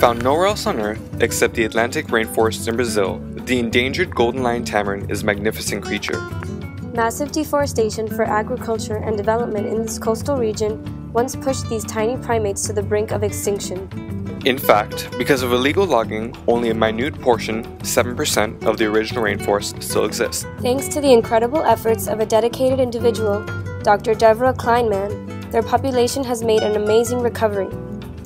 Found nowhere else on Earth except the Atlantic rainforests in Brazil, the endangered golden lion tamarin is a magnificent creature. Massive deforestation for agriculture and development in this coastal region once pushed these tiny primates to the brink of extinction. In fact, because of illegal logging, only a minute portion, 7%, of the original rainforest still exists. Thanks to the incredible efforts of a dedicated individual, Dr. Devra Kleiman, their population has made an amazing recovery.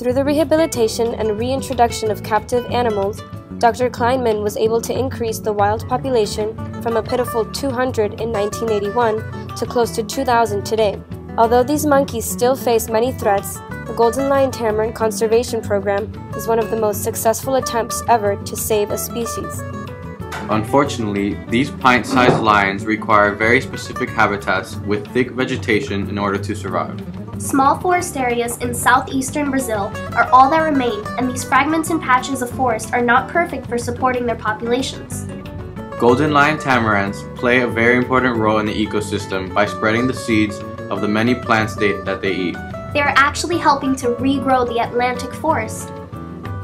Through the rehabilitation and reintroduction of captive animals, Dr. Kleiman was able to increase the wild population from a pitiful 200 in 1981 to close to 2,000 today. Although these monkeys still face many threats, the Golden Lion Tamarin Conservation Program is one of the most successful attempts ever to save a species. Unfortunately, these pint-sized lions require very specific habitats with thick vegetation in order to survive. Small forest areas in southeastern Brazil are all that remain, and these fragments and patches of forest are not perfect for supporting their populations. Golden lion tamarins play a very important role in the ecosystem by spreading the seeds of the many plants they, that they eat. They are actually helping to regrow the Atlantic forest.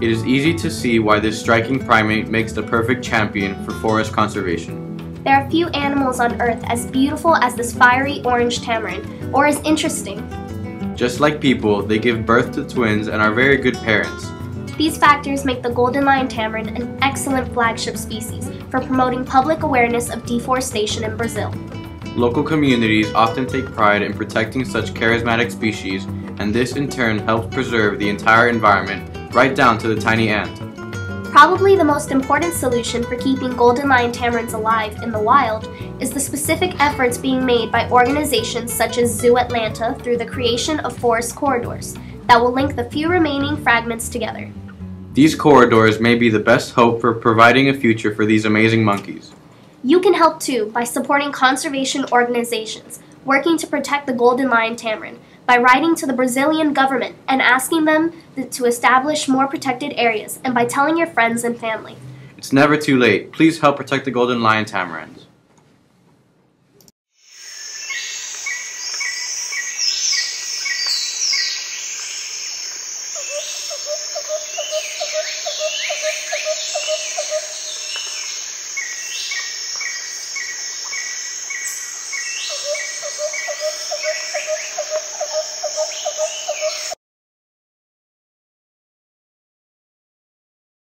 It is easy to see why this striking primate makes the perfect champion for forest conservation. There are few animals on Earth as beautiful as this fiery orange tamarin, or as interesting. Just like people, they give birth to twins and are very good parents. These factors make the golden lion tamarin an excellent flagship species for promoting public awareness of deforestation in Brazil. Local communities often take pride in protecting such charismatic species, and this in turn helps preserve the entire environment, right down to the tiny ant. Probably the most important solution for keeping golden lion tamarins alive in the wild is the specific efforts being made by organizations such as Zoo Atlanta through the creation of forest corridors that will link the few remaining fragments together. These corridors may be the best hope for providing a future for these amazing monkeys. You can help too by supporting conservation organizations working to protect the golden lion tamarin by writing to the Brazilian government and asking them to establish more protected areas and by telling your friends and family. It's never too late. Please help protect the golden lion tamarins.